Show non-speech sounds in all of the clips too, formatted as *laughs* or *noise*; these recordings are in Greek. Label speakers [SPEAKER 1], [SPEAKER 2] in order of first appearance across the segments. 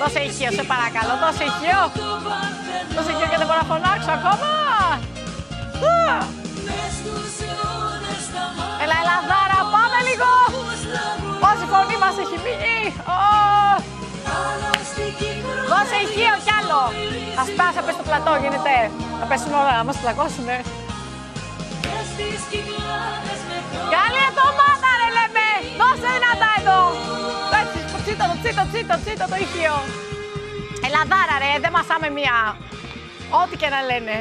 [SPEAKER 1] Δώσε ηχείο, σε παρακαλώ, δώσε ηχείο. Δώσε ηχείο και δεν μπορώ να φωνάξω ακόμα. Α! Έλα, έλα, Δάρα, πάμε λίγο. Πόση φωνή μας έχει μείνει. Ω! Δώσε ηχείο κι άλλο. Ας πας, πες στο πλατό, γίνεται. Θα πέσουν όλα, να μας πλακώσουνε. Καλή εβδομάδα, ρε λέμε! Δώσε δυνατά εδώ! Έτσι, το τσίτο, το τσίτο, τσίτο, τσίτο, το ηχείο. Ελαδάρα, ρε, δεν μασάμε μία. Ό,τι και να λένε.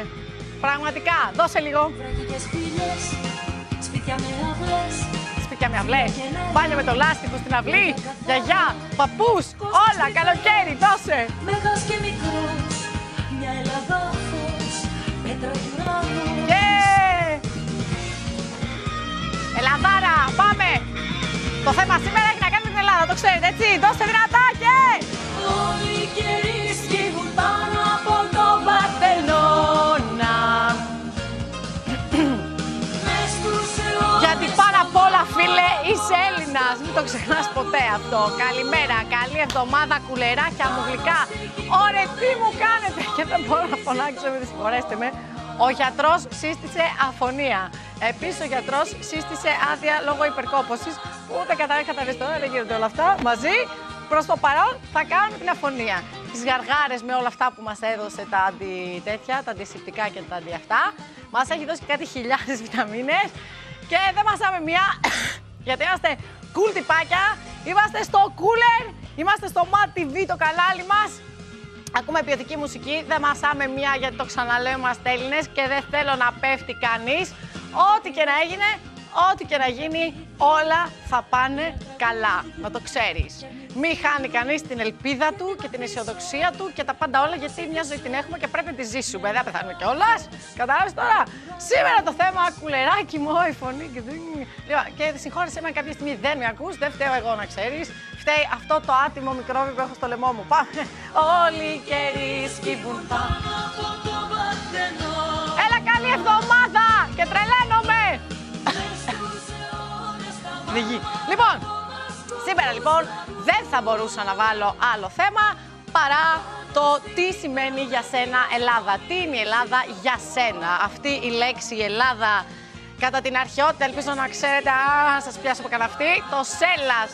[SPEAKER 1] Πραγματικά, δώσε λίγο.
[SPEAKER 2] Σπίτια με αυλές,
[SPEAKER 1] Σπίτια με αυλέ. Μπάνιο με το λάστιχο στην αυλή. Γιαγιά, παππούς, όλα, καλοκαίρι, δώσε.
[SPEAKER 2] Μεγάλος και μικρός, μια Ελλάδα φως, πέτρα του ουρανού.
[SPEAKER 1] Και... Ελαδάρα, πάμε. Το θέμα σήμερα έχει να κάνει με την Ελλάδα, το ξέρετε, έτσι. Δώστε δυνατά και...
[SPEAKER 2] Όλοι οι καιροί σκύβουν πάνω
[SPEAKER 1] είσαι Έλληνα. Μην το ξεχνάς ποτέ αυτό. Καλημέρα, καλή εβδομάδα, κουλεράκια μου γλυκά. Ωρε, τι μου κάνετε! Και δεν μπορώ να φωνάξω, με συγχωρέστε με. Ο γιατρός σύστησε αφωνία. Επίσης, ο γιατρός σύστησε άδεια λόγω υπερκόπωσης. Που ούτε κατά καταρρεύει τώρα, δεν γίνονται όλα αυτά μαζί. Προς το παρόν θα κάνουμε την αφωνία. Τις γαργάρες με όλα αυτά που μας έδωσε τα αντι τέτοια, τα αντισηπτικά και τα αντι αυτά. Μας έχει δώσει κάτι χιλιάδες *laughs* βιταμίνες. Και δεν μασάμε μία, *coughs* γιατί είμαστε cool τυπάκια. Είμαστε στο cooler, είμαστε στο Mat TV το κανάλι μας. Ακούμε ποιοτική μουσική, δεν μασάμε μία γιατί το ξαναλέω είμαστε Έλληνες και δεν θέλω να πέφτει κανείς. Ό,τι και να έγινε, ό,τι και να γίνει, όλα θα πάνε καλά, να το ξέρεις. Μην χάνει κανείς την ελπίδα του και την αισιοδοξία του και τα πάντα όλα γιατί μια ζωή την έχουμε και πρέπει να τη ζήσουμε. Δεν πεθάνουμε κιόλας. Κατάλαβες τώρα; Σήμερα το θέμα, κουλεράκι μου, η φωνή και δεν. Λοιπόν, και συγχώρεσαι με κάποια στιγμή δεν με ακούς, δεν φταίω εγώ να ξέρεις. Φταίει αυτό το άτιμο μικρόβιο που έχω στο λαιμό μου. Πάμε. Όλοι οι καιροί σκύβουν πάνω.
[SPEAKER 2] από το Παρθενώνα.
[SPEAKER 1] Έλα, καλή εβδομάδα και τρελαίνομαι.
[SPEAKER 2] Στους αιώνες θα
[SPEAKER 1] Λυγή. Λοιπόν, σήμερα λοιπόν δεν θα μπορούσα να βάλω άλλο θέμα παρά το τι σημαίνει για σένα Ελλάδα. Τι είναι η Ελλάδα για σένα; Αυτή η λέξη η Ελλάδα κατά την αρχαιότητα, ελπίζω να ξέρετε, α, να σας πιάσω από καναυτή, το σέλας,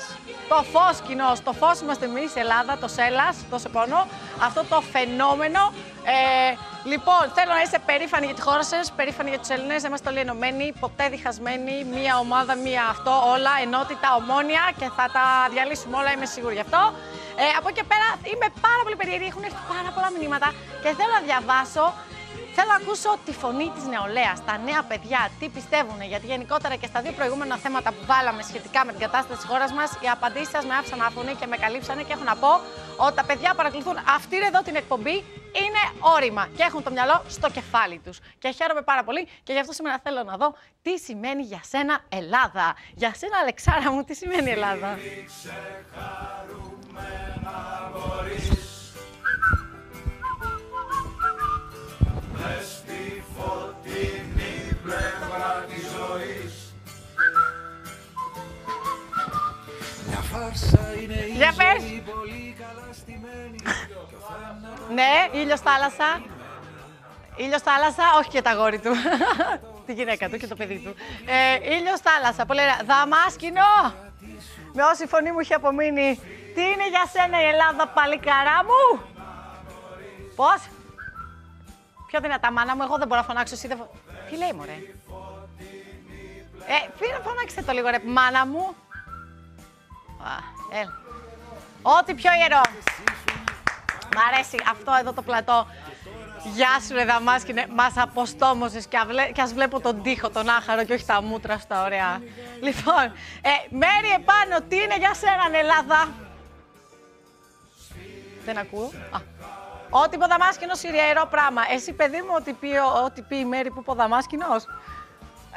[SPEAKER 1] το φως κοινός, το φως είμαστε εμείς, η Ελλάδα, το σέλας, το σε πόνο, αυτό το φαινόμενο. Ε, λοιπόν, θέλω να είστε περήφανοι για τη χώρα σας, περήφανοι για τους Έλληνες, είμαστε όλοι ενωμένοι, ποτέ διχασμένοι, μία ομάδα, μία αυτό, όλα, ενότητα, ομόνια και θα τα διαλύσουμε όλα, είμαι σίγουρη γι' αυτό. Ε, από εκεί και πέρα είμαι πάρα πολύ περίεργη, έχουν έρθει πάρα πολλά μηνύματα και θέλω να διαβάσω Θέλω να ακούσω τη φωνή της νεολαίας, τα νέα παιδιά, τι πιστεύουν. Γιατί γενικότερα και στα δύο προηγούμενα θέματα που βάλαμε σχετικά με την κατάσταση της χώρας μας, οι απαντήσεις σας με άφησαν άφωνοι και με καλύψανε. Και έχω να πω ότι τα παιδιά παρακολουθούν αυτή εδώ την εκπομπή είναι όρημα και έχουν το μυαλό στο κεφάλι τους. Και χαίρομαι πάρα πολύ και γι' αυτό σήμερα θέλω να δω τι σημαίνει για σένα Ελλάδα. Για σένα, Αλεξάρα μου, τι σημαίνει Ελλάδα;
[SPEAKER 3] Μια φάρσα είναι η
[SPEAKER 1] Για πες.
[SPEAKER 3] ζωή, πολύ καλά στημένη και ο θάνατος
[SPEAKER 1] Ναι, ήλιος θάλασσα. Ήλιος θάλασσα, όχι και τα γόρι του. *laughs* Τη γυναίκα του και το παιδί του. Ε, ήλιος θάλασσα, πολύ ωραία. Δαμάσκηνο! Με όση φωνή μου είχε απομείνει. Τι είναι για σένα η Ελλάδα, παλικαρά μου! Πώς; Πιο δυνατά, μάνα μου, εγώ δεν μπορώ να φωνάξω, εσύ δεν φω... Τι λέει, μωρέ; Ε, φίλε, φωνάξτε το λίγο, ρε, μάνα μου. Α, έλα. Ό,τι πιο ιερό. Μ' αρέσει αυτό εδώ το πλατό. Γεια σου, ρε Δαμάσκηνε. Μας αποστόμωσες και, αυλέ... και ας βλέπω τον τοίχο, τον άχαρο και όχι τα μούτρα στα ωραία. Λοιπόν, ε, Μέρη επάνω, τι είναι για σένα, Ελλάδα; Δεν ακούω. Α. Ό,τι είπε ο Δαμάσκηνος, ιερό πράγμα. Εσύ, παιδί μου, ό,τι πει, ο- ό,τι πει η Μέρη που είπε ο Δαμάσκηνος;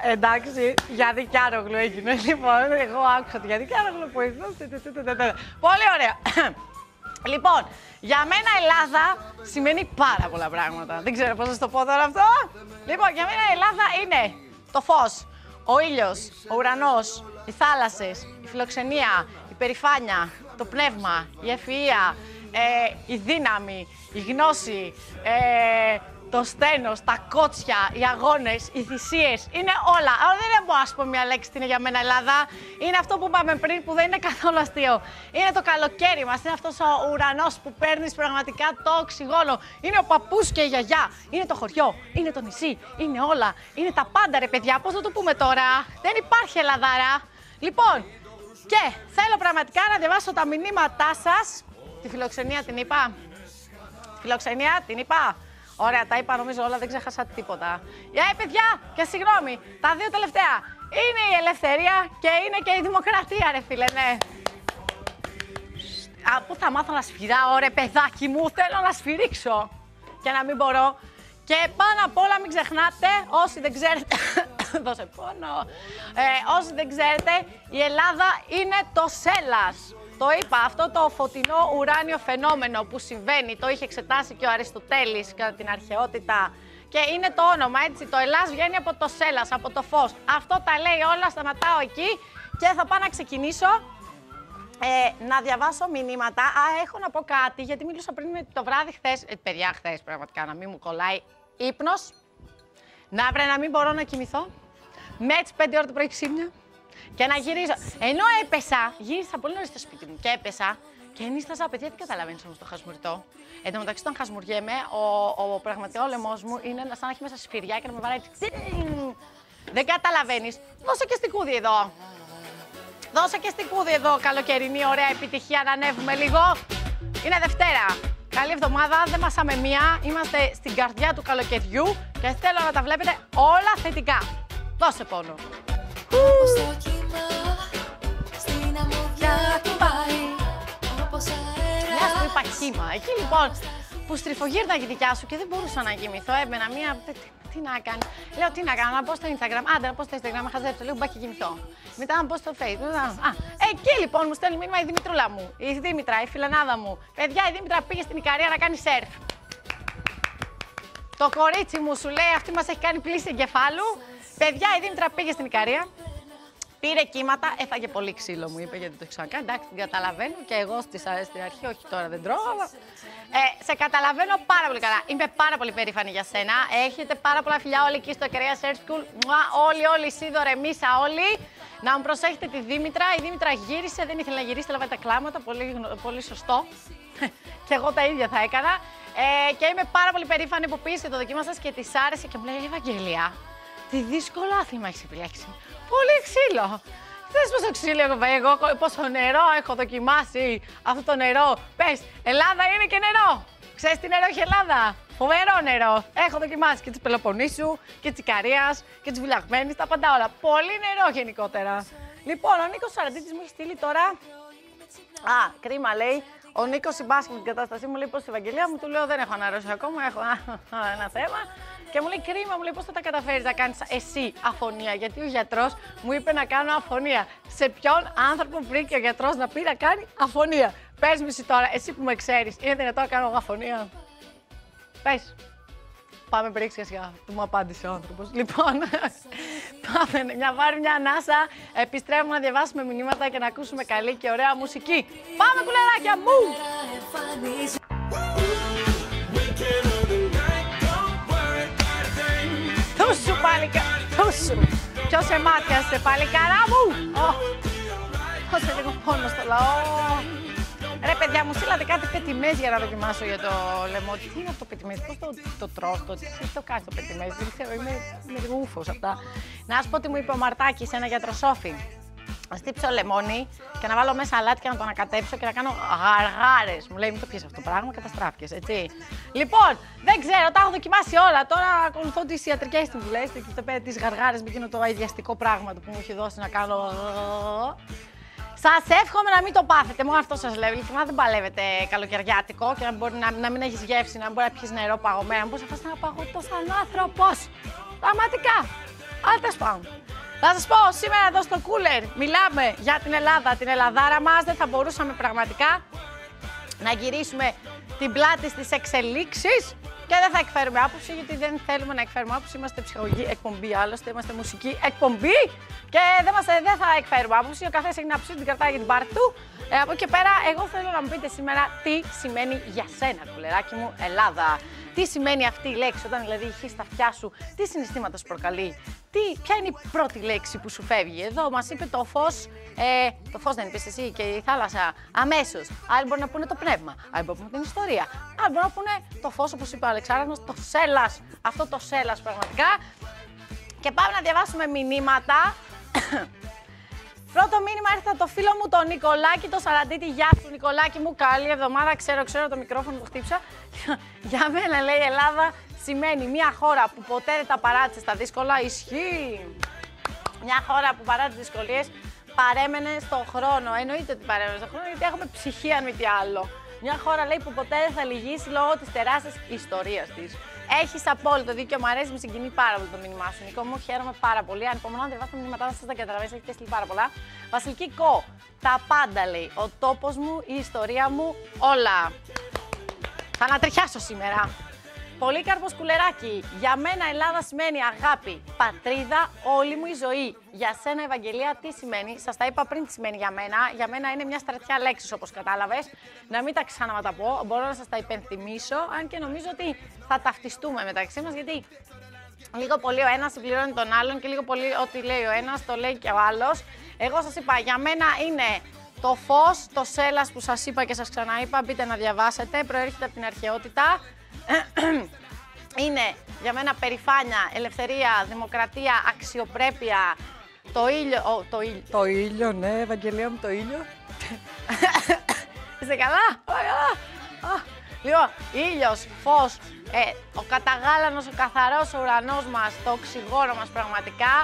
[SPEAKER 1] Εντάξει, για δικιάρογλου έγινε. Λοιπόν, εγώ άκουσα ότι για δικιάρογλου που ήρθε. Πολύ ωραία. *clears throat* Λοιπόν, για μένα Ελλάδα σημαίνει πάρα πολλά πράγματα. Δεν ξέρω πώς θα το πω τώρα αυτό. Λοιπόν, για μένα Ελλάδα είναι το φως, ο ήλιος, ο ουρανός, οι θάλασσες, η φιλοξενία, η περηφάνεια, το πνεύμα, η ευφυΐα, ε, η δύναμη, η γνώση, ε, το στένος, τα κότσια, οι αγώνες, οι θυσίες, είναι όλα. Αλλά δεν μπορώ να σου πω μια λέξη τι είναι για μένα Ελλάδα. Είναι αυτό που είπαμε πριν που δεν είναι καθόλου αστείο. Είναι το καλοκαίρι μας, είναι αυτός ο ουρανός που παίρνεις πραγματικά το οξυγόνο. Είναι ο παππούς και η γιαγιά, είναι το χωριό, είναι το νησί, είναι όλα. Είναι τα πάντα ρε παιδιά, πώς θα το πούμε τώρα; Δεν υπάρχει Ελλαδάρα. Λοιπόν, και θέλω πραγματικά να διαβάσω τα μηνύματά σας. Τη φιλοξενία την είπα. Τη φιλοξενία την είπα. Ωραία, τα είπα νομίζω όλα, δεν ξέχασα τίποτα. Ε, παιδιά, και συγγνώμη, τα δύο τελευταία. Είναι η ελευθερία και είναι και η δημοκρατία, ρε φίλε, ναι. Α, πού θα μάθω να σφυράω, ρε παιδάκι μου, θέλω να σφυρίξω. Και να μην μπορώ. Και πάνω απ' όλα μην ξεχνάτε, όσοι δεν ξέρετε, *coughs* δώσε πόνο, ε, όσοι δεν ξέρετε, η Ελλάδα είναι το ΣΕΛΑΣ. Το είπα, αυτό το φωτεινό ουράνιο φαινόμενο που συμβαίνει, το είχε εξετάσει και ο Αριστοτέλης κατά την αρχαιότητα. Και είναι το όνομα, έτσι, το Ελλάς βγαίνει από το ΣΕΛΑΣ, από το φως. Αυτό τα λέει όλα, σταματάω εκεί και θα πάω να ξεκινήσω ε, να διαβάσω μηνύματα. Α, έχω να πω κάτι, γιατί μίλησα πριν με το βράδυ χθες. Ε, παιδιά, χθες πραγματικά να μην μου κολλάει ύπνος. Να βρε να μην μπορώ να κοιμηθώ. Με τι 5 ώρα το πρωί ξύπνια. Και να γυρίζω. Ενώ έπεσα, γύρισα πολύ νωρίς στο σπίτι μου και έπεσα. Και ενίσταζα, παιδιά, τι καταλαβαίνεις όμως το χασμουριτό. Εν τω μεταξύ, όταν χασμουριέμαι, ο, ο πραγματικό λαιμός μου είναι σαν να έχει μέσα σφυριά και να με βαράει. έτσι, τσιν. Δεν καταλαβαίνεις. Δώσε και στην κούδι εδώ. Δώσε και στην κούδι εδώ, καλοκαιρινή, ωραία επιτυχία, να ανέβουμε λίγο. Είναι Δευτέρα. Καλή εβδομάδα, δεν μασάμε μία. Είμαστε στην καρδιά του καλοκαιριού και θέλω να τα βλέπετε όλα θετικά. Δώσε πόνο. Μια που είπα κύμα. Εκεί λοιπόν που στριφογύρναγε η δικιά σου και δεν μπορούσα να κοιμηθώ, έμπαινα μία. Τι, τι να κάνω. Λέω τι να κάνω, να πω στο Instagram. Άντε, να πω στο Instagram, να χαζέψω λίγο, μπα και κοιμηθώ. Μετά να πω στο Facebook. να- Α, εκεί λοιπόν μου στέλνει μήνυμα η Δημητρούλα μου. Η Δήμητρα, η φιλενάδα μου. Παιδιά, η Δήμητρα πήγε στην Ικαρία να κάνει σερφ. Το κορίτσι μου σου λέει, αυτή μας έχει κάνει πλήση εγκεφάλου. Παιδιά, η Δήμητρα πήγε στην Ικαρία. Πήρε κύματα, έφαγε πολύ ξύλο, μου είπε γιατί το έχεις ξανακάνει. Εντάξει, την καταλαβαίνω και εγώ στη στην αρχή, όχι τώρα δεν τρώω. αλλά, Ε, σε καταλαβαίνω πάρα πολύ καλά. Είμαι πάρα πολύ περήφανη για σένα. Έχετε πάρα πολλά φιλιά όλοι εκεί στο Εκραία Search School. Μουα, όλοι, όλοι, Σίδωρε, Μίσα, όλοι. Να μου προσέχετε τη Δήμητρα. Η Δήμητρα γύρισε, δεν ήθελε να γυρίσει, έλαβε τα κλάματα. Πολύ, γνω- πολύ σωστό. *laughs* και εγώ τα ίδια θα έκανα. Ε, και είμαι πάρα πολύ περήφανη που πήγε και το δοκίμασα και της άρεσε και μου λέει Ευαγγελία. Τι δύσκολο άθλημα έχεις επιλέξει. Πολύ ξύλο. Θες πόσο ξύλο έχω φάει εγώ, πόσο νερό έχω δοκιμάσει αυτό το νερό. Πες, Ελλάδα είναι και νερό. Ξέρεις τι νερό έχει η Ελλάδα; Φοβερό νερό. Έχω δοκιμάσει και τη Πελοποννήσου και τη Ικαρίας και τη Βουλιαγμένης, τα πάντα όλα. Πολύ νερό γενικότερα. Λοιπόν, ο Νίκος Σαραντίτης μου έχει στείλει τώρα Α, κρίμα λέει. Ο Νίκος συμπάσχει με την κατάστασή μου, λέει πώς η Ευαγγελία μου. Του λέω δεν έχω αναρρώσει ακόμα, έχω ένα θέμα. Και μου λέει κρίμα, μου λέει πώς θα τα καταφέρεις να κάνεις εσύ αφωνία; Γιατί ο γιατρός μου είπε να κάνω αφωνία. Σε ποιον άνθρωπο βρήκε ο γιατρός να πει να κάνει αφωνία; Πες μου εσύ τώρα, εσύ που με ξέρεις, είναι δυνατόν να κάνω εγώ αφωνία; Πες. Πάμε πριν σιγά σιγά. Του μου απάντησε ο άνθρωπος. Λοιπόν, *laughs* πάμε μια βάρη, μια ανάσα. Επιστρέφουμε να διαβάσουμε μηνύματα και να ακούσουμε καλή και ωραία μουσική. Πάμε κουλεράκια μου!
[SPEAKER 2] Εμφανίζει
[SPEAKER 1] Τούσου παλικα... Τούσου! Ποιος σε μάτιασε παλικαρά μου! Ω, Δώσε λίγο πόνο στο λαό. Ρε παιδιά, μου στείλατε κάτι πετιμές για να δοκιμάσω για το λαιμό. Τι είναι αυτό το πετιμές, πώς το, το τρως, το, τι το κάνεις το πετιμές, δεν ξέρω, είμαι, είμαι λίγο ούφος αυτά. Να σου πω τι μου είπε ο Μαρτάκης, ένα γιατροσόφι. Να στύψω λεμόνι και να βάλω μέσα αλάτι και να το ανακατέψω και να κάνω γαργάρες. Μου λέει: Μην το πιει αυτό το πράγμα, καταστράφηκες, έτσι. Λοιπόν, δεν ξέρω, τα έχω δοκιμάσει όλα. Τώρα ακολουθώ τις ιατρικές συμβουλέ και το πέρα τις γαργάρες με εκείνο το αειδιαστικό πράγμα που μου έχει δώσει να κάνω. Σας εύχομαι να μην το πάθετε. Μόνο αυτό σας λέω. Ειλικρινά δεν παλεύετε καλοκαιριάτικο και να, μπορεί, να, να μην έχεις γεύση, να μπορεί να πιεις νερό παγωμένο. Πώ θα να παγωτό σαν άνθρωπος. Πραγματικά. Αλλά τέλος πάντων. Θα σας πω σήμερα εδώ στο κούλερ μιλάμε για την Ελλάδα, την Ελλαδάρα μας. Δεν θα μπορούσαμε πραγματικά να γυρίσουμε την πλάτη στις εξελίξεις και δεν θα εκφέρουμε άποψη γιατί δεν θέλουμε να εκφέρουμε άποψη. Είμαστε ψυχολογική εκπομπή, άλλωστε είμαστε μουσική εκπομπή και δεν, μας, δεν θα εκφέρουμε άποψη. Ο καθένας έχει την άποψη του, την κρατάει για την πάρτη του. Ε, από εκεί και πέρα, εγώ θέλω να μου πείτε σήμερα τι σημαίνει για σένα, κουλεράκι μου, Ελλάδα. Τι σημαίνει αυτή η λέξη όταν δηλαδή έχει στα αυτιά σου, τι συναισθήματα σου προκαλεί, τι, ποια είναι η πρώτη λέξη που σου φεύγει; Εδώ μας είπε το φως, ε, το φως δεν είπες εσύ και η θάλασσα αμέσως. Άλλοι μπορεί να πούνε το πνεύμα, άλλοι μπορεί να πούνε την ιστορία. Άλλοι μπορεί να πούνε το φως, όπως είπε ο Αλεξάνδρος, το σέλας. Αυτό το σέλας πραγματικά. Και πάμε να διαβάσουμε μηνύματα. Πρώτο μήνυμα έρθει από το φίλο μου τον Νικολάκη, το Σαραντίτη. Γεια σου, Νικολάκη μου. Καλή εβδομάδα. Ξέρω, ξέρω το μικρόφωνο που χτύψα. *laughs* Για μένα λέει Ελλάδα σημαίνει μια χώρα που ποτέ δεν τα παράτησε στα δύσκολα. Ισχύει. Μια χώρα που παρά τις δυσκολίες παρέμενε στον χρόνο. Εννοείται ότι παρέμενε στον χρόνο γιατί έχουμε ψυχή αν μη τι άλλο. Μια χώρα λέει που ποτέ δεν θα λυγίσει λόγω της τεράστιας ιστορίας της. Έχεις απόλυτο δίκιο, μου αρέσει, με συγκινεί πάρα πολύ το μήνυμά σου. Νικό μου, χαίρομαι πάρα πολύ. Ανυπομονώ να διαβάσω τα μηνύματά σας, τα καταλαβαίνετε, έχετε στείλει πάρα πολλά. Βασιλική Κο, τα πάντα λέει. Ο τόπος μου, η ιστορία μου, όλα. Θα ανατριχιάσω σήμερα. Πολύκαρπος Κουλεράκη. Για μένα Ελλάδα σημαίνει αγάπη, πατρίδα, όλη μου η ζωή. Για σένα Ευαγγελία τι σημαίνει; Σας τα είπα πριν τι σημαίνει για μένα. Για μένα είναι μια στρατιά λέξης όπως κατάλαβες. Να μην τα ξαναματαπώ. Μπορώ να σας τα υπενθυμίσω. Αν και νομίζω ότι θα ταυτιστούμε μεταξύ μας γιατί λίγο πολύ ο ένας συμπληρώνει τον άλλον και λίγο πολύ ό,τι λέει ο ένας το λέει και ο άλλος. Εγώ σας είπα για μένα είναι το φως, το σέλας που σας είπα και σας ξαναείπα, μπείτε να διαβάσετε, προέρχεται από την αρχαιότητα. είναι για μένα περηφάνεια, ελευθερία, δημοκρατία, αξιοπρέπεια, το ήλιο. ο, το, ήλιο το ήλιο, ναι, Ευαγγελία μου, το ήλιο. Είστε καλά, Ωραία, καλά. Α, Λοιπόν, ήλιος, φως, ε, ο καταγάλανος, ο καθαρός ουρανός μας, το οξυγόνο μας πραγματικά.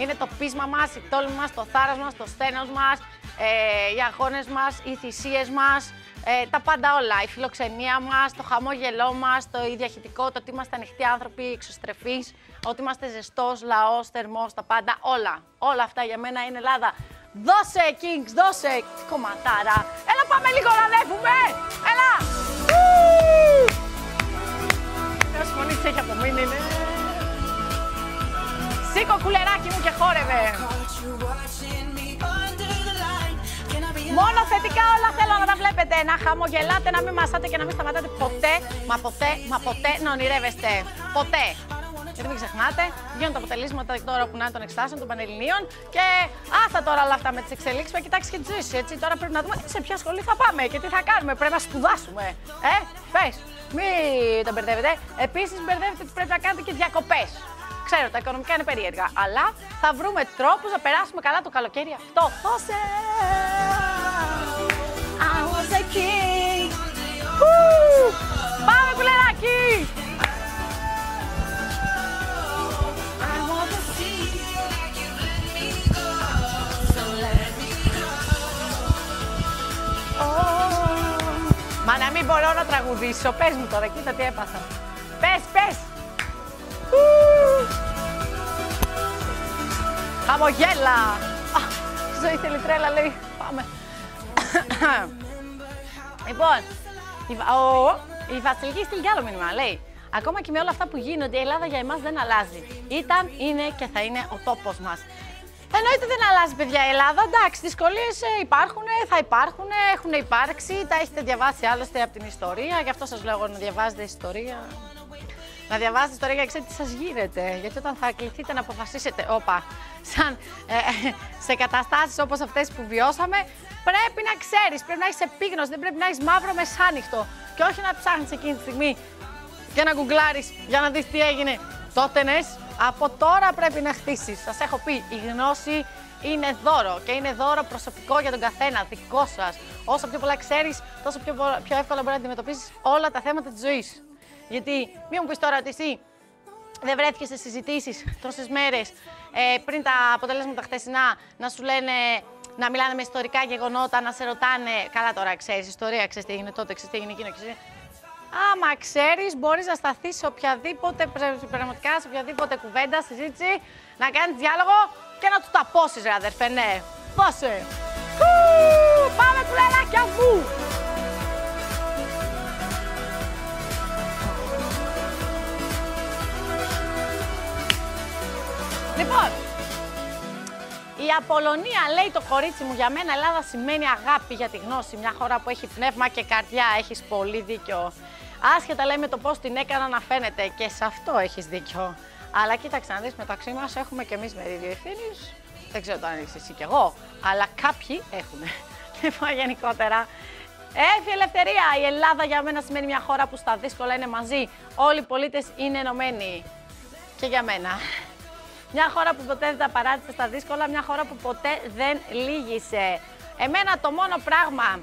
[SPEAKER 1] Είναι το πείσμα μας, η τόλμη μας, το θάρρος μας, το στένος μας, ε, οι αγώνες μας, οι θυσίες μας, ε, τα πάντα όλα. Η φιλοξενία μας, το χαμόγελό μας, το η διαχειτικό, το ότι είμαστε ανοιχτοί άνθρωποι, εξωστρεφείς, ότι είμαστε ζεστός, λαός, θερμός, τα πάντα, όλα. Όλα αυτά για μένα είναι Ελλάδα. Δώσε, Kings, δώσε κομματάρα. Έλα πάμε λίγο να ανέβουμε. Έλα. Ποιος φωνής της έχει απομείνει, ναι. Σήκω κουλεράκι μου και χόρευε. Μόνο θετικά όλα θέλω να τα βλέπετε. Να χαμογελάτε, να μην μασάτε και να μην σταματάτε ποτέ, μα ποτέ, μα ποτέ να ονειρεύεστε. Ποτέ. Γιατί μην ξεχνάτε, γίνονται τα αποτελέσματα τώρα που να είναι των εξετάσεων των Πανελληνίων και άστα τώρα όλα αυτά με τις εξελίξεις που κοιτάξει και τη ζωή Έτσι τώρα πρέπει να δούμε σε ποια σχολή θα πάμε και τι θα κάνουμε. Πρέπει να σπουδάσουμε. Ε, πες, μην τα μπερδεύετε. Επίσης, μπερδεύετε ότι πρέπει να κάνετε και διακοπές. Ξέρω, τα οικονομικά είναι περίεργα, αλλά θα βρούμε τρόπους να περάσουμε καλά το καλοκαίρι αυτό. Δώσε! Let me go. Μα να μην μπορώ να τραγουδήσω. Πες μου τώρα, κοίτα τι έπαθα. Πες, πες. Ου! Χαμογέλα. Α, η ζωή θέλει τρέλα, λέει. Πάμε. *laughs* λοιπόν, η, Βα- ο, η Βασιλική στείλει κι άλλο μήνυμα. Λέει, ακόμα και με όλα αυτά που γίνονται, η Ελλάδα για εμάς δεν αλλάζει. Ήταν, είναι και θα είναι ο τόπος μας. Εννοείται δεν αλλάζει, παιδιά, η Ελλάδα. Εντάξει, δυσκολίες υπάρχουν, θα υπάρχουν, έχουν υπάρξει. Τα έχετε διαβάσει άλλωστε από την ιστορία. Γι' αυτό σας λέω εγώ να διαβάζετε ιστορία. Να διαβάζετε ιστορία για να ξέρετε τι σας γίνεται. Γιατί όταν θα κληθείτε να αποφασίσετε, όπα, σαν ε, σε καταστάσεις όπως αυτές που βιώσαμε, πρέπει να ξέρεις, πρέπει να έχεις επίγνωση, δεν πρέπει να έχεις μαύρο μεσάνυχτο. Και όχι να ψάχνεις εκείνη τη στιγμή και να γκουγκλάρεις για να δεις τι έγινε. Τότε ναι, από τώρα πρέπει να χτίσεις. Σας έχω πει, η γνώση είναι δώρο και είναι δώρο προσωπικό για τον καθένα, δικό σας. Όσο πιο πολλά ξέρεις, τόσο πιο, πο- πιο εύκολα μπορεί να αντιμετωπίσεις όλα τα θέματα της ζωής. Γιατί, μην μου πεις τώρα ότι εσύ δεν βρέθηκες σε συζητήσεις τόσες μέρες ε, πριν τα αποτελέσματα χτεσινά να σου λένε να μιλάνε με ιστορικά γεγονότα, να σε ρωτάνε. Καλά τώρα, ξέρεις ιστορία, ξέρεις τι έγινε τότε, ξέρεις τι έγινε εκείνο. Ξέρεις. Άμα ξέρεις, μπορείς να σταθείς σε οποιαδήποτε πρε- πραγματικά, σε οποιαδήποτε κουβέντα, συζήτηση, να κάνεις διάλογο και να του τα πώσεις, ρε αδερφέ, ναι. Δώσε. Ου, Πάμε κουλεράκια μου. Λοιπόν, η Απολωνία λέει το κορίτσι μου για μένα Ελλάδα σημαίνει αγάπη για τη γνώση. Μια χώρα που έχει πνεύμα και καρδιά. Έχεις πολύ δίκιο. Άσχετα λέμε το πώς την έκανα να φαίνεται και σε αυτό έχεις δίκιο. Αλλά κοίταξε να δεις μεταξύ μας έχουμε και εμείς μερίδιο ευθύνης. Δεν ξέρω το αν είσαι εσύ κι εγώ, αλλά κάποιοι έχουν. *laughs* Λοιπόν, γενικότερα. Έφη ελευθερία! Η Ελλάδα για μένα σημαίνει μια χώρα που στα δύσκολα είναι μαζί. Όλοι οι πολίτες είναι ενωμένοι. Και για μένα. Μια χώρα που ποτέ δεν τα παράτησε στα δύσκολα, μια χώρα που ποτέ δεν λύγησε. Εμένα το μόνο πράγμα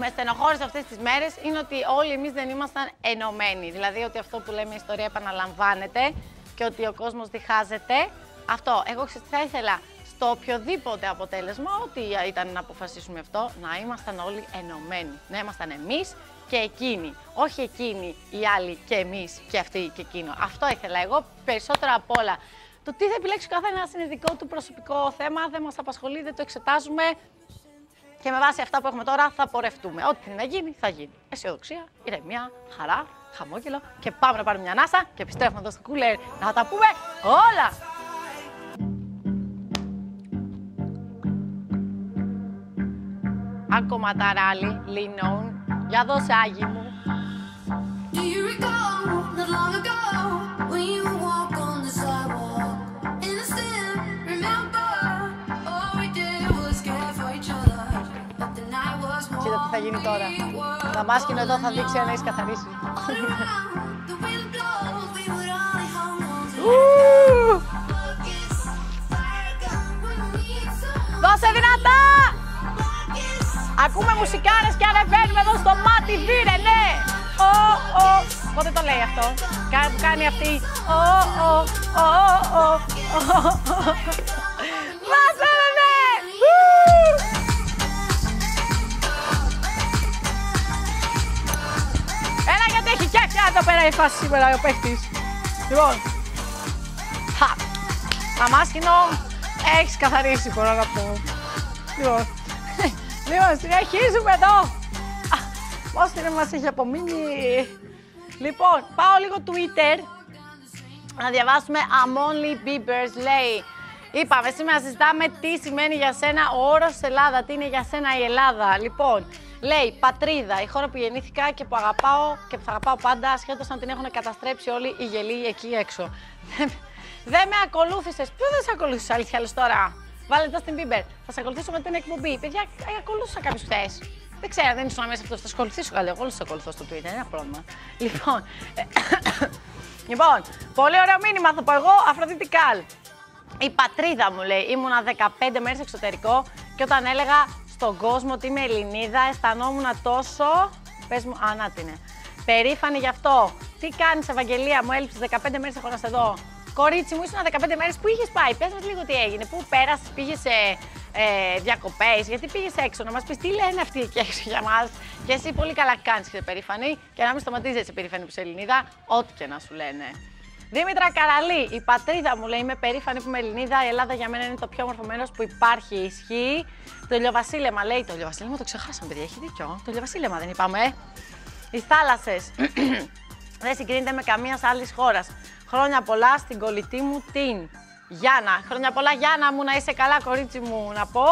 [SPEAKER 1] με στενοχώρησε αυτές τις μέρες είναι ότι όλοι εμείς δεν ήμασταν ενωμένοι. Δηλαδή ότι αυτό που λέμε η ιστορία επαναλαμβάνεται και ότι ο κόσμος διχάζεται. Αυτό, εγώ ξέρετε, θα ήθελα στο οποιοδήποτε αποτέλεσμα, ό,τι ήταν να αποφασίσουμε αυτό, να ήμασταν όλοι ενωμένοι. Να ήμασταν εμείς και εκείνοι. Όχι εκείνοι, οι άλλοι και εμείς και αυτοί και εκείνο. Αυτό ήθελα εγώ περισσότερο απ' όλα. Το τι θα επιλέξει ο καθένας είναι δικό του προσωπικό θέμα, δεν μας απασχολεί, δεν το εξετάζουμε. Και με βάση αυτά που έχουμε τώρα θα πορευτούμε. Ό,τι να γίνει, θα γίνει. Αισιοδοξία, ηρεμία, χαρά, χαμόγελο και πάμε να πάρουμε μια ανάσα και επιστρέφουμε εδώ στο κούλερ να τα πούμε όλα. Αν κομματαράλι, Λινόν, για δώσε Άγι μου. Τι θα γίνει τώρα.
[SPEAKER 4] we were
[SPEAKER 1] Τα μάσκινο εδώ θα δείξει αν έχεις καθαρίσει.
[SPEAKER 4] all around. The wind blows, we would only hold on to
[SPEAKER 1] Ου!
[SPEAKER 4] focus. Fire gun when we need some
[SPEAKER 1] Δώσε δυνατά!
[SPEAKER 4] focus.
[SPEAKER 1] Ακούμε μουσικάρες και ανεβαίνουμε εδώ στο μάτι βίρε, ναι! Ω, ω, πότε το λέει αυτό; Κάτι που κάνει αυτή. Ω, ω, ω, ω, ω. Εδώ πέρα η φάση σήμερα ο παίχτης. Λοιπόν, χα, αμάσκινο, έχεις καθαρίσει μπορώ να πω. Λοιπόν, *laughs* λοιπόν, συνεχίζουμε εδώ. Α, Πώς είναι μας έχει απομείνει. Λοιπόν, πάω λίγο Twitter να διαβάσουμε Amonly Bieber's λέει Είπαμε σήμερα συζητάμε τι σημαίνει για σένα ο όρος Ελλάδα, τι είναι για σένα η Ελλάδα. Λοιπόν, λέει πατρίδα, η χώρα που γεννήθηκα και που αγαπάω και που θα αγαπάω πάντα, ασχέτως αν την έχουν καταστρέψει όλοι οι γελοί εκεί έξω. Δεν με ακολούθησες. Ποιο δεν σε ακολούθησε, αλήθεια λες τώρα; Βάλε το στην Bieber. Θα σε ακολουθήσω με την εκπομπή. Παιδιά, ε, ακολούθησα κάποιους χθες. Δεν ξέρω, δεν ήσουν μέσα αυτός. Θα σε ακολουθήσω καλά. Εγώ όλους σε ακολουθώ στο Twitter, ένα πρόβλημα. Λοιπόν, ε, *coughs* λοιπόν, πολύ ωραίο μήνυμα θα πω εγώ, Αφροδίτη Καλ. Η πατρίδα μου λέει, ήμουνα 15 μέρες εξωτερικό και όταν έλεγα στον κόσμο ότι είμαι Ελληνίδα, αισθανόμουν τόσο. Πες μου, α, να την είναι. Περήφανη γι' αυτό. Τι κάνεις Ευαγγελία, μου έλειψες 15 μέρες έχω να σε δω. Κορίτσι μου, ήσουν 15 μέρες, πού είχες πάει, πες μας λίγο τι έγινε, πού πέρασες, πήγες σε ε, διακοπές, γιατί πήγες έξω, να μας πεις τι λένε αυτοί εκεί έξω για μας. Και εσύ πολύ καλά κάνεις και είσαι περήφανη και να μην σταματήσεις περήφανη που είσαι Ελληνίδα, ό,τι και να σου λένε. Δήμητρα Καραλή, η πατρίδα μου λέει: Είμαι περήφανη που είμαι Ελληνίδα. Η Ελλάδα για μένα είναι το πιο όμορφο μέρος που υπάρχει. Ισχύει. Το ηλιοβασίλεμα λέει: Το ηλιοβασίλεμα το ξεχάσαμε, παιδιά. Έχει δίκιο. Το ηλιοβασίλεμα δεν είπαμε. ε. Οι θάλασσες *clears throat* δεν συγκρίνεται με καμίας άλλης χώρας. Χρόνια πολλά στην κολλητή μου την Γιάννα. Χρόνια πολλά, Γιάννα μου, να είσαι καλά, κορίτσι μου, να πω.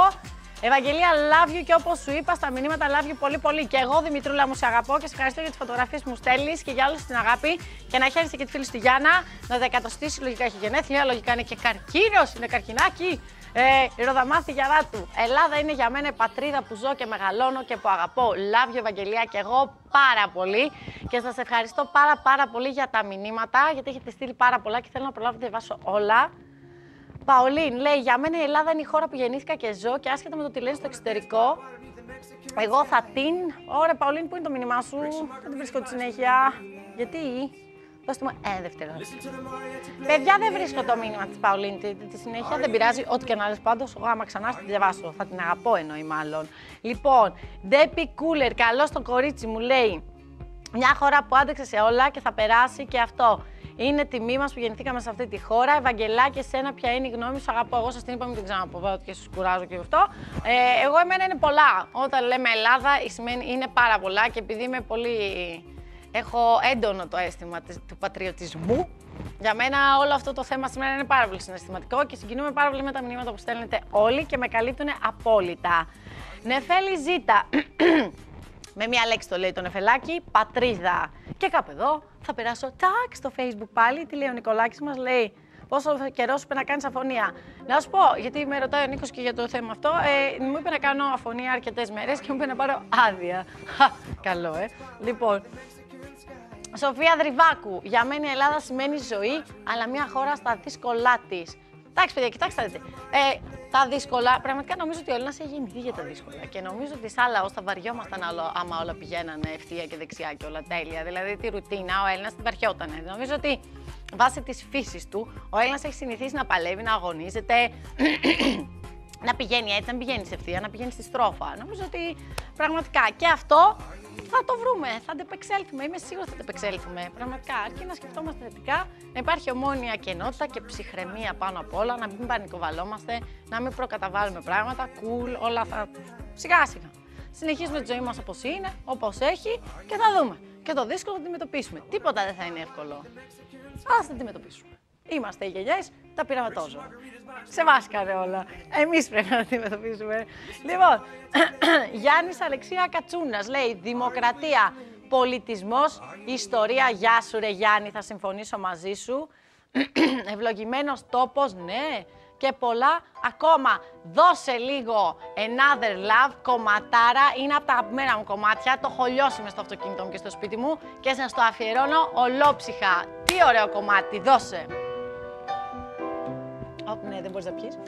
[SPEAKER 1] Ευαγγελία, love you και όπως σου είπα στα μηνύματα, love you πολύ πολύ. Και εγώ, Δημητρούλα, μου σε αγαπώ και σε ευχαριστώ για τις φωτογραφίες που μου στέλνεις και για όλη την αγάπη. Και να χαίρεσαι και τη φίλη στη Γιάννα, να δεκατοστήσει, λογικά έχει γενέθλια, λογικά είναι και καρκίνος, είναι καρκινάκι. Ε, η Ροδαμάθη γιαρά του. Ελλάδα είναι για μένα η πατρίδα που ζω και μεγαλώνω και που αγαπώ. Love you, Ευαγγελία, και εγώ πάρα πολύ. Και σας ευχαριστώ πάρα πάρα πολύ για τα μηνύματα, γιατί έχετε στείλει πάρα πολλά και θέλω να προλάβω να διαβάσω όλα. Παολίν λέει: Για μένα η Ελλάδα είναι η χώρα που γεννήθηκα και ζω και άσχετα με το τι λένε στο εξωτερικό, εγώ θα την. Ωραία, Παολίν, πού είναι το μήνυμά σου, δεν την βρίσκω τη συνέχεια. Γιατί, δώστε μου ένα δευτερόλεπτο. Παιδιά, δεν βρίσκω το μήνυμα της Παολίν τη, τη συνέχεια, δεν πειράζει, ό,τι και να λες πάντως. Εγώ, άμα ξανά θα τη διαβάσω, θα την αγαπώ εννοεί μάλλον. Λοιπόν, Ντέπι Κούλερ, καλό στο κορίτσι μου λέει: Μια χώρα που άντεξε σε όλα και θα περάσει και αυτό. Είναι τιμή μας που γεννηθήκαμε σε αυτή τη χώρα. Ευαγγελάκη, εσένα ποια είναι η γνώμη σου. Αγαπώ. Εγώ σας την είπα, μην την ξαναπώ βέβαια, και σας κουράζω και γι' αυτό. Ε, εγώ, εμένα είναι πολλά. Όταν λέμε Ελλάδα, σημαίνει είναι πάρα πολλά και επειδή είμαι πολύ. Έχω έντονο το αίσθημα της- του πατριωτισμού. Για μένα όλο αυτό το θέμα σήμερα είναι πάρα πολύ συναισθηματικό και συγκινούμε πάρα πολύ με τα μηνύματα που στέλνετε όλοι και με καλύπτουν απόλυτα. Νεφέλη Ζήτα. Με μία λέξη το λέει το νεφελάκι, πατρίδα. Και κάπου εδώ θα περάσω τάκ στο facebook πάλι. Τι λέει ο Νικολάκης μας, λέει πόσο καιρός σου είπε να κάνεις αφωνία. Να σου πω, γιατί με ρωτάει ο Νίκος και για το θέμα αυτό, ε, μου είπε να κάνω αφωνία αρκετές μέρες και μου είπε να πάρω άδεια. Χα, Καλό, ε. Λοιπόν, Σοφία Δριβάκου. Για μένα η Ελλάδα σημαίνει ζωή, αλλά μια χώρα στα δύσκολά της. Εντάξει, παιδιά, κοιτάξτε. να δείτε. Ε, τα δύσκολα, πραγματικά νομίζω ότι ο Έλληνας έχει γεννηθεί για τα δύσκολα. Και νομίζω ότι σαν λαό θα βαριόμασταν άλλο, άμα όλα πηγαίνανε ευθεία και δεξιά και όλα τέλεια. Δηλαδή τη ρουτίνα ο Έλληνας την βαριόταν. Νομίζω ότι βάσει της φύσης του, ο Έλληνας έχει συνηθίσει να παλεύει, να αγωνίζεται, *clears throat* να πηγαίνει έτσι, να μην πηγαίνει σε ευθεία, να πηγαίνει στη στρόφα. Νομίζω ότι πραγματικά και αυτό θα το βρούμε, θα αντεπεξέλθουμε. Είμαι σίγουρη ότι θα αντεπεξέλθουμε. Πραγματικά, αρκεί να σκεφτόμαστε θετικά, να υπάρχει ομόνια και ενότητα και ψυχραιμία πάνω απ' όλα, να μην πανικοβαλόμαστε, να μην προκαταβάλουμε πράγματα. Cool, όλα θα. σιγά σιγά. Συνεχίζουμε τη ζωή μας όπως είναι, όπως έχει και θα δούμε. Και το δύσκολο θα το αντιμετωπίσουμε. Τίποτα δεν θα είναι εύκολο. Α τα αντιμετωπίσουμε. Είμαστε οι γενιέ, τα πήραμε τόσο. Σε βάσκανε όλα. Εμείς πρέπει να τα αντιμετωπίσουμε. Λοιπόν, *clears throat* Γιάννης Αλεξία Κατσούνας λέει: Δημοκρατία, πολιτισμός, ιστορία. Γεια σου, ρε Γιάννη, θα συμφωνήσω μαζί σου. *clears throat* Ευλογημένος τόπος, ναι. Και πολλά ακόμα. Δώσε λίγο Another Love, κομματάρα. Είναι από τα αγαπημένα μου κομμάτια. Το έχω λιώσει μες στο αυτοκίνητο μου και στο σπίτι μου και σας το αφιερώνω ολόψυχα. Τι ωραίο κομμάτι, δώσε. Ναι, δεν μπορείς να
[SPEAKER 3] πιει. *laughs*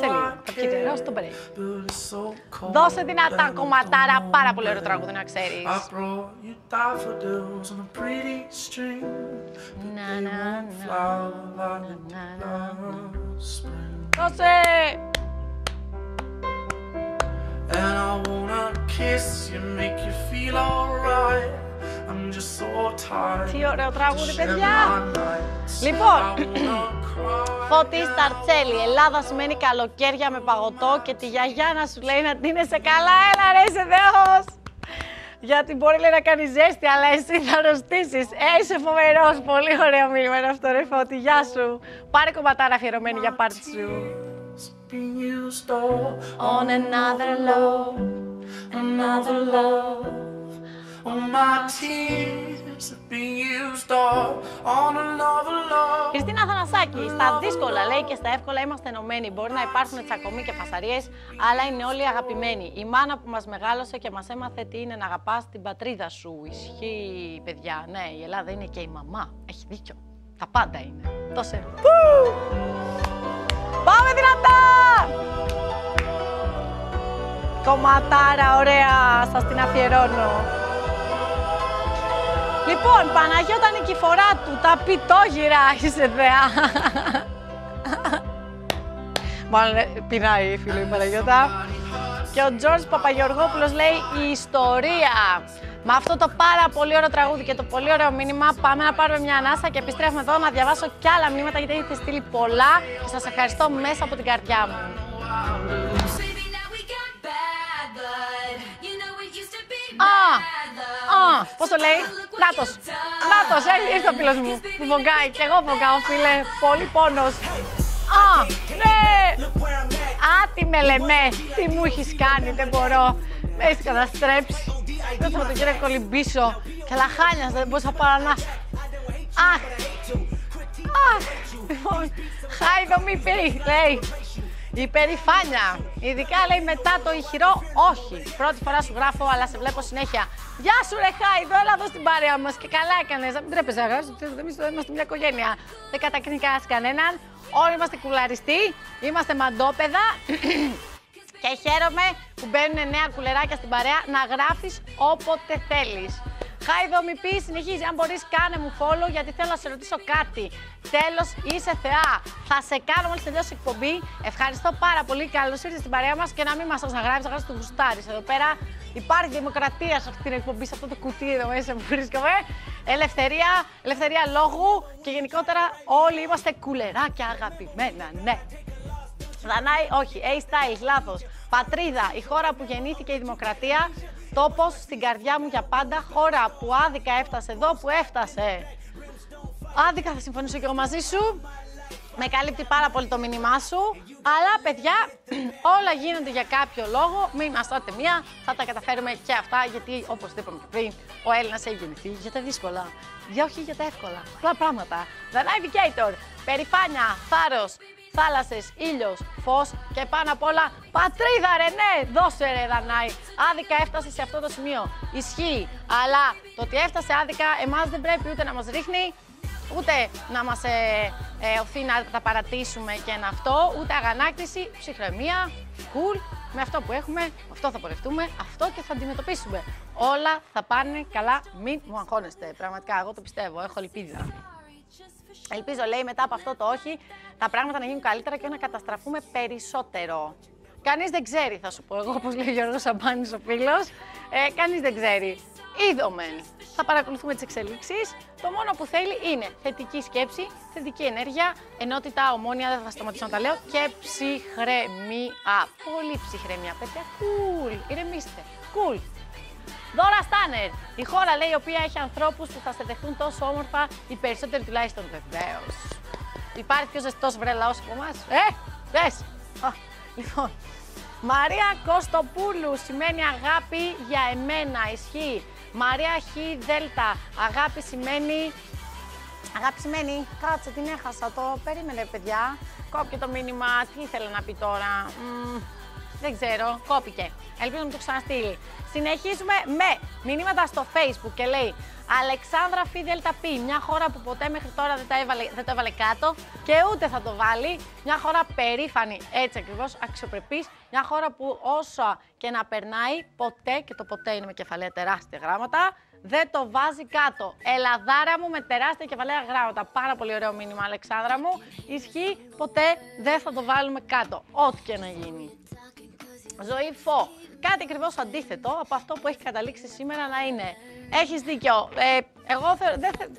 [SPEAKER 1] Σε λίγο, το πιτέλο στο
[SPEAKER 3] παίρκο.
[SPEAKER 1] Δώσε
[SPEAKER 3] την
[SPEAKER 1] ατάκω
[SPEAKER 3] ματάρα.
[SPEAKER 1] Πάρα πολύ ωραία
[SPEAKER 3] το
[SPEAKER 1] τραγούδι να ξέρεις. Δώσε!
[SPEAKER 3] Και θέλω να kiss you, make you feel all. I'm just so tired.
[SPEAKER 1] Τι ωραίο
[SPEAKER 3] to
[SPEAKER 1] τραγούδι,
[SPEAKER 3] share
[SPEAKER 1] παιδιά.
[SPEAKER 3] my nights. *laughs*
[SPEAKER 1] Λοιπόν,
[SPEAKER 3] I wanna cry.
[SPEAKER 1] Φώτη Σταρτσέλη, Ελλάδα σημαίνει καλοκαίρια με παγωτό και τη γιαγιά να σου λέει να τίνεσαι καλά, έλα ρε είσαι Θεός. Γιατί μπορεί λέει, να κάνει ζέστη, αλλά εσύ θα αρρωστήσεις. Ε, είσαι φοβερός, πολύ ωραίο μήνυμα είναι αυτό ρε Φώτη, γεια σου. Πάρε κομματάρα αφιερωμένη για πάρτι σου.
[SPEAKER 3] Being used all
[SPEAKER 1] On another love, another love.
[SPEAKER 3] All my tears have been used all on another love.
[SPEAKER 1] Χριστίνα Θανασάκη, στα δύσκολα λέει και στα εύκολα είμαστε ενωμένοι. Μπορεί να υπάρχουν τσακωμοί και φασαρίες, αλλά είναι όλοι αγαπημένοι. Η μάνα που μας μεγάλωσε και μας έμαθε τι είναι να αγαπάς την πατρίδα σου. Ισχύει, παιδιά. Ναι, η Ελλάδα είναι και η μαμά. Έχει δίκιο. Τα πάντα είναι. Τόσε. Πού! Πάμε δυνατά! Κομματάρα, ωραία, σας την αφιερώνω. Λοιπόν, Παναγιώτα Νικηφορά του, τα πιτόγυρα, είσαι θεά. Μάλλον ε, πεινάει η φίλη η Παναγιώτα. Και ο Τζόρτζ Παπαγεωργόπουλος λέει η ιστορία. Με αυτό το πάρα πολύ ωραίο τραγούδι και το πολύ ωραίο μήνυμα πάμε να πάρουμε μια ανάσα και επιστρέφουμε εδώ να διαβάσω κι άλλα μηνύματα γιατί έχετε στείλει πολλά και σας ευχαριστώ μέσα από την καρδιά μου.
[SPEAKER 4] Baby, now we got bad blood. You know it used to be
[SPEAKER 1] Α,
[SPEAKER 4] bad love.
[SPEAKER 1] α, πώς το λέει, Νάτος, Νάτος, ε, ήρθε ο φίλος μου που βογκάει και εγώ βογκάω φίλε, πολύ πόνος. Α, ναι, Α, τι με λέμε, τι μου έχεις κάνει, δεν μπορώ. Με έχεις καταστρέψει. Δεν θα με τον κύριο κολυμπήσω. Και λαχάνια, δεν μπορούσα να πάρω ανάσα. Αχ, αχ, λοιπόν, χάιδο μη πεις, λέει. Η περηφάνεια. Ειδικά λέει μετά το ηχηρό, όχι. Πρώτη φορά σου γράφω, αλλά σε βλέπω συνέχεια. Γεια σου, ρε Χάιδο, έλα εδώ στην παρέα μας. Και καλά έκανες. Να μην τρέπεσαι, αγάπη. Εμείς είμαστε μια οικογένεια. Δεν κατακρίνει κανέναν. Όλοι είμαστε κουλαριστοί. Είμαστε μαντόπεδα. Και χαίρομαι που μπαίνουν νέα κουλεράκια στην παρέα να γράφεις όποτε θέλεις. Χάιδο μη πει, συνεχίζει. Αν μπορείς, κάνε μου follow γιατί θέλω να σε ρωτήσω κάτι. Τέλος, είσαι θεά. Θα σε κάνω μόλις τελειώσει η εκπομπή. Ευχαριστώ πάρα πολύ. Καλώς ήρθατε στην παρέα μας και να μην μας να γράψει, να γράψεις το γουστάρι. Εδώ πέρα υπάρχει δημοκρατία σε αυτή την εκπομπή, σε αυτό το κουτί εδώ μέσα που βρίσκομαι. Ελευθερία, ελευθερία λόγου και γενικότερα όλοι είμαστε κουλεράκια αγαπημένα. Ναι. Δανάη, όχι. A-Styles, λάθος. Πατρίδα, η χώρα που γεννήθηκε η δημοκρατία. Τόπος στην καρδιά μου για πάντα. Χώρα που άδικα έφτασε εδώ που έφτασε. Άδικα θα συμφωνήσω και εγώ μαζί σου. Με καλύπτει πάρα πολύ το μήνυμά σου. Αλλά παιδιά, *clears throat* όλα γίνονται για κάποιο λόγο. Μην μας τρώτε μία, θα τα καταφέρουμε και αυτά. Γιατί όπως είπαμε και πριν, ο Έλληνας έχει γεννηθεί για τα δύσκολα. Για όχι για τα εύκολα. Απλά πράγματα. The Navigator. Περηφάνεια, θάρρος, θάλασσες, ήλιος, φως και πάνω απ' όλα πατρίδα, ρε ναι! Δώσε ρε, Δανάη. Άδικα έφτασε σε αυτό το σημείο. Ισχύει. Αλλά το ότι έφτασε άδικα, εμάς δεν πρέπει ούτε να μας ρίχνει, ούτε να μας ε, ε, οθεί να τα παρατήσουμε και ένα αυτό, ούτε αγανάκτηση, ψυχραιμία, cool, με αυτό που έχουμε, με αυτό θα πορευτούμε, αυτό και θα αντιμετωπίσουμε. Όλα θα πάνε καλά, μην μου αγχώνεστε. Πραγματικά, εγώ το πιστεύω, έχω ελπίδα. Ελπίζω, λέει, μετά από αυτό το όχι, τα πράγματα να γίνουν καλύτερα και να καταστραφούμε περισσότερο. Κανείς δεν ξέρει, θα σου πω εγώ, όπως λέει ο Γιώργος Σαμπάνης, ο φίλος. Ε, Κανείς δεν ξέρει. Είδομεν. Θα παρακολουθούμε τις εξελίξεις. Το μόνο που θέλει είναι θετική σκέψη, θετική ενέργεια, ενότητα, ομόνια, δεν θα σταματήσω να τα λέω, και ψυχραιμία. Πολύ ψυχραιμία, παιδιά. Cool. Ηρεμήστε. Cool. Δώρα Στάνερ. Η χώρα λέει η οποία έχει ανθρώπους που θα σε δεχτούν τόσο όμορφα, οι περισσότεροι τουλάχιστον βεβαίως. Υπάρχει πιο ζεστός βρελαό από εμάς; Ε, δες. Α, Λοιπόν, Μαρία Κωστοπούλου σημαίνει αγάπη για εμένα. Ισχύει. Μαρία Χ Δέλτα. Αγάπη σημαίνει. Αγάπη σημαίνει. Κάτσε, την έχασα. Το περίμενε, παιδιά. Κόπηκε το μήνυμα. Τι ήθελε να πει τώρα; Μμμ, δεν ξέρω. Κόπηκε. Ελπίζω να μου το ξαναστείλει. Συνεχίζουμε με μηνύματα στο facebook και λέει Αλεξάνδρα Φίδελτα Π. Μια χώρα που ποτέ μέχρι τώρα δεν, τα έβαλε, δεν το έβαλε κάτω και ούτε θα το βάλει. Μια χώρα περήφανη, έτσι ακριβώς, αξιοπρεπής. Μια χώρα που όσο και να περνάει, ποτέ, και το ποτέ είναι με κεφαλαία τεράστια γράμματα, δεν το βάζει κάτω. Ελαδάρα μου με τεράστια κεφαλαία γράμματα. Πάρα πολύ ωραίο μήνυμα, Αλεξάνδρα μου. Ισχύει, ποτέ δεν θα το βάλουμε κάτω. Ό,τι και να γίνει. Ζωή φω. Κάτι ακριβώς αντίθετο από αυτό που έχει καταλήξει σήμερα να είναι. Έχεις δίκιο. Ε, εγώ θε- δεν, θε-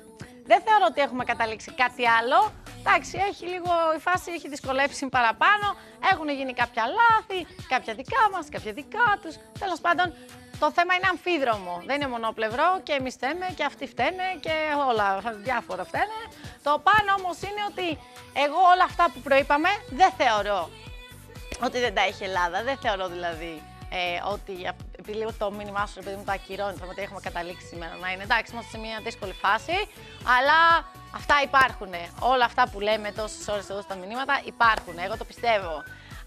[SPEAKER 1] δεν θεωρώ ότι έχουμε καταλήξει κάτι άλλο. Εντάξει, έχει λίγο, η φάση έχει δυσκολέψει παραπάνω. Έχουν γίνει κάποια λάθη, κάποια δικά μας, κάποια δικά τους. Τέλος πάντων, το θέμα είναι αμφίδρομο. Δεν είναι μονοπλευρό και εμείς φταίμε και αυτοί φταίνε και όλα διάφορα φταίνε. Το πάνω όμως είναι ότι εγώ όλα αυτά που προείπαμε δεν θεωρώ ότι δεν τα έχει η Ελλάδα. Δεν θεωρώ δηλαδή ε, ότι α- επειδή λίγο το μήνυμά σου, επειδή μου το ακυρώνει, το ότι έχουμε καταλήξει σήμερα να είναι εντάξει, είμαστε σε μια δύσκολη φάση. Αλλά αυτά υπάρχουν. Όλα αυτά που λέμε τόσες ώρες εδώ στα μηνύματα υπάρχουν. Εγώ το πιστεύω.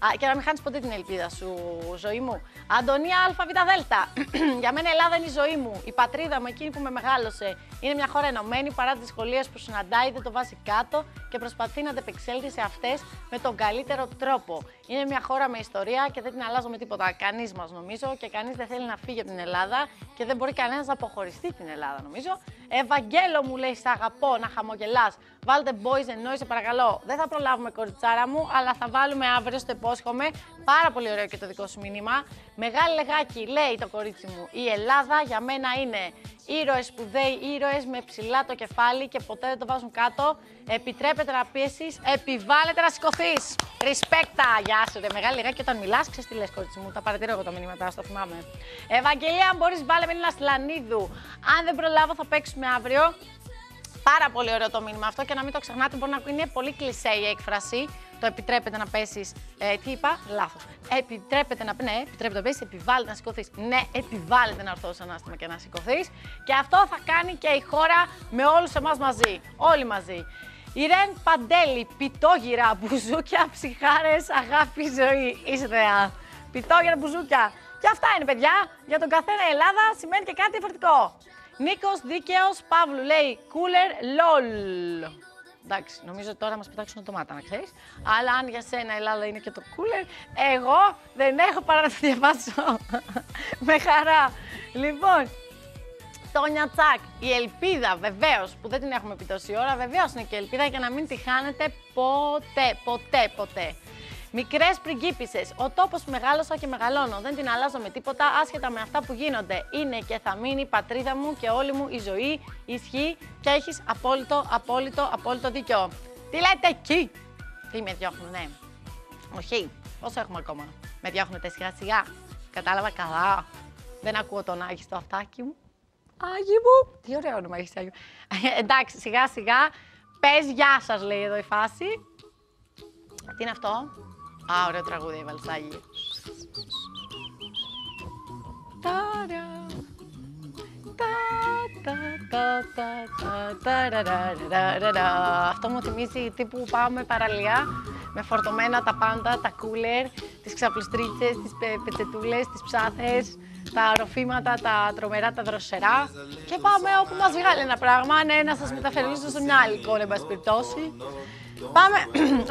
[SPEAKER 1] Α, και να μην χάνεις ποτέ την ελπίδα σου, ζωή μου. Αντωνία ΑΒΔ. *clears throat* Για μένα η Ελλάδα είναι η ζωή μου. Η πατρίδα μου, εκείνη που με μεγάλωσε. Είναι μια χώρα ενωμένη παρά τις δυσκολίες που συναντάει, δεν το βάζει κάτω και προσπαθεί να αντεπεξέλθει σε αυτές με τον καλύτερο τρόπο. Είναι μια χώρα με ιστορία και δεν την αλλάζω με τίποτα. Κανείς μας νομίζω και κανείς δεν θέλει να φύγει από την Ελλάδα και δεν μπορεί κανένας να αποχωριστεί την Ελλάδα νομίζω. Ευαγγέλο μου λέει, σ' αγαπώ, να χαμογελάς. Βάλτε boys and noise, σε παρακαλώ. Δεν θα προλάβουμε κοριτσάρα μου, αλλά θα βάλουμε αύριο, στο υπόσχομαι. Πάρα πολύ ωραίο και το δικό σου μήνυμα. Μεγάλη λεγάκι, λέει το κορίτσι μου. Η Ελλάδα για μένα είναι ήρωες σπουδαίοι, ήρωες με ψηλά το κεφάλι και ποτέ δεν το βάζουν κάτω. Επιτρέπεται να πιέσει, επιβάλλεται να σηκωθείς. Ρεσπέκτα, γεια σου, ρε. Μεγάλη λεγάκι όταν μιλάς, ξέρεις τι λες, κορίτσι μου. Τα παρατηρώ εγώ τα μηνύματα, στο θυμάμαι. Ευαγγελία, αν μπορείς, βάλε με ένα σλανίδου. Αν δεν προλάβω, θα παίξουμε αύριο. Πάρα πολύ ωραίο το μήνυμα αυτό και να μην το ξεχνάτε. Μπορεί να είναι πολύ κλεισέ η έκφραση. Το επιτρέπεται να πέσεις. Ε, τι είπα, λάθος. Επιτρέπεται να ναι, επιτρέπεται να πέσεις, επιβάλλεται να σηκωθείς. Ναι, επιβάλλεται να ορθώσει ανάστημα και να σηκωθείς. Και αυτό θα κάνει και η χώρα με όλους εμάς μαζί. Όλοι μαζί. Ιρέν Παντέλη, πιτόγυρα, μπουζούκια, ψυχάρες, αγάπη, ζωή. Είσαι θεά. Πιτόγυρα, μπουζούκια. Και αυτά είναι, παιδιά. Για τον καθένα η Ελλάδα σημαίνει και κάτι διαφορετικό. Νίκος Δίκαιος Παύλου λέει cooler lol. Εντάξει, νομίζω ότι τώρα μας πετάξουν ντομάτα, να ξέρεις. Αλλά αν για σένα η Ελλάδα είναι και το cooler, εγώ δεν έχω παρά να το διαβάσω. *laughs* Με χαρά. Λοιπόν, Τόνια Τσάκ, η ελπίδα βεβαίως που δεν την έχουμε πει τόση ώρα, βεβαίως είναι και ελπίδα για να μην τη χάνετε ποτέ, ποτέ, ποτέ. Μικρές πριγκίπισες. Ο τόπος που μεγάλωσα και μεγαλώνω. Δεν την αλλάζω με τίποτα, άσχετα με αυτά που γίνονται. Είναι και θα μείνει η πατρίδα μου και όλη μου η ζωή ισχύει και έχεις απόλυτο, απόλυτο, απόλυτο δίκιο. Τι λέτε εκεί! Τι με διώχνουν, ναι. Όχι. Πόσο έχουμε ακόμα. Με διώχνετε σιγά σιγά. Κατάλαβα καλά. Δεν ακούω τον Άγη στο αυτάκι μου. Άγι μου! Τι ωραίο όνομα έχεις Άγιο. Ε, εντάξει, σιγά σιγά. Πες γεια σας λέει εδώ η φάση. Τι είναι αυτό; Α, ωραίο τραγούδι έβαλες Άγιε. Ταρα. Τα, τα, τα, τα, τα, ταραραραραρα. Αυτό μου θυμίζει τύπου πάμε παραλία με φορτωμένα τα πάντα, τα κούλερ, τις ξαπλιστρίτσες, τις πε- πετσετούλες, τις ψάθες, τα ροφήματα, τα τρομερά, τα δροσερά και πάμε όπου μας βγάλει ένα πράγμα, ναι, να σας μεταφέρει λίγο σε μια άλλη εικόνα, εν πάση περιπτώσει. Πάμε.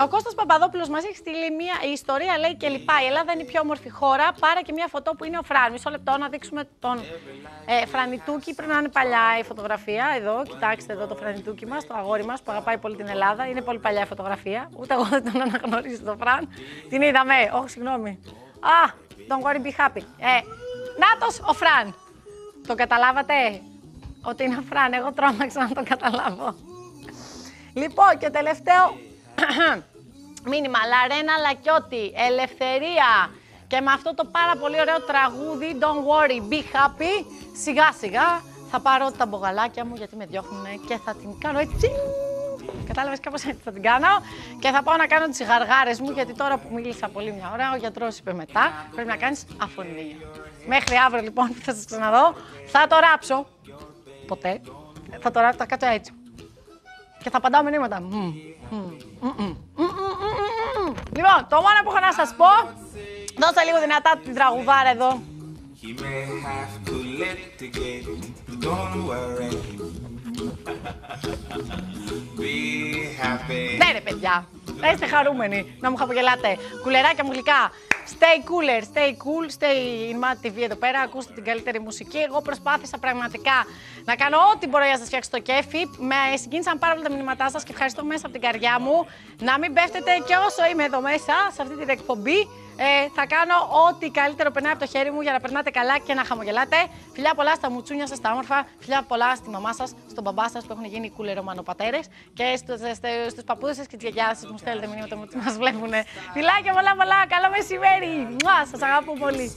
[SPEAKER 1] Ο Κώστας Παπαδόπουλος μας έχει στείλει μια η ιστορία, λέει και λοιπά. Η Ελλάδα είναι η πιο όμορφη χώρα. Πάρε και μια φωτό που είναι ο Φράν. Μισό λεπτό να δείξουμε τον ε, Φρανιτούκι. Πρέπει να είναι παλιά η φωτογραφία. Εδώ, κοιτάξτε εδώ το Φρανιτούκι μας, το αγόρι μας που αγαπάει πολύ την Ελλάδα. Είναι πολύ παλιά η φωτογραφία. Ούτε εγώ δεν τον αναγνωρίζω το Φραν. Την είδαμε. Όχι, συγγνώμη. Α, don't worry, be happy. Ε, νάτος ο Φραν. Το καταλάβατε; Ότι είναι ο Φραν. Εγώ τρόμαξα να το καταλάβω. Λοιπόν, και τελευταίο *clears throat* μήνυμα. Λαρένα Λακιώτη, ελευθερία. Και με αυτό το πάρα πολύ ωραίο τραγούδι, Don't worry, be happy, σιγά σιγά θα πάρω τα μπογαλάκια μου γιατί με διώχνουν και θα την κάνω έτσι. Κατάλαβες κάπως έτσι θα την κάνω και θα πάω να κάνω τις γαργάρες μου γιατί τώρα που μίλησα πολύ μια ώρα ο γιατρός είπε μετά πρέπει να κάνεις αφωνία. Μέχρι αύριο λοιπόν που θα σας ξαναδώ θα το ράψω. Ποτέ. Θα το ράψω, θα κάτσω έτσι. Και θα απαντάω μηνύματα. Μμμ, μμμ, μμμ, μμμ, μμμ, μμμ, μμμ. Λοιπόν, το μόνο που έχω να σας πω, δώσα λίγο δυνατά την τραγουδάρα εδώ.
[SPEAKER 5] He may have to litigate, don't worry. *laughs* Be happy.
[SPEAKER 1] Ναι ρε παιδιά, να είστε χαρούμενοι, να μου χαπογελάτε. Κουλεράκια μου γλυκά. Stay cooler, stay cool, stay in Mad TV εδώ πέρα. Ακούστε την καλύτερη μουσική. Εγώ προσπάθησα πραγματικά να κάνω ό,τι μπορώ για να σας φτιάξω το κέφι. Με συγκίνησαν πάρα πολύ τα μηνύματά σας και ευχαριστώ μέσα από την καρδιά μου. Να μην πέφτετε και όσο είμαι εδώ μέσα, σε αυτή την εκπομπή. Ε, θα κάνω ό,τι καλύτερο περνάει από το χέρι μου για να περνάτε καλά και να χαμογελάτε. Φιλιά πολλά στα μουτσούνια σας, τα όμορφα. Φιλιά πολλά στη μαμά σας, στον μπαμπά σας που έχουν γίνει κουλερομανοπατέρες και στους παππούδες σας και τις γιαγιά σας που μου στέλνετε μηνύματα μου ότι μας βλέπουν. Φιλάκια πολλά πολλά. Καλό μεσημέρι. Σας αγαπώ πολύ.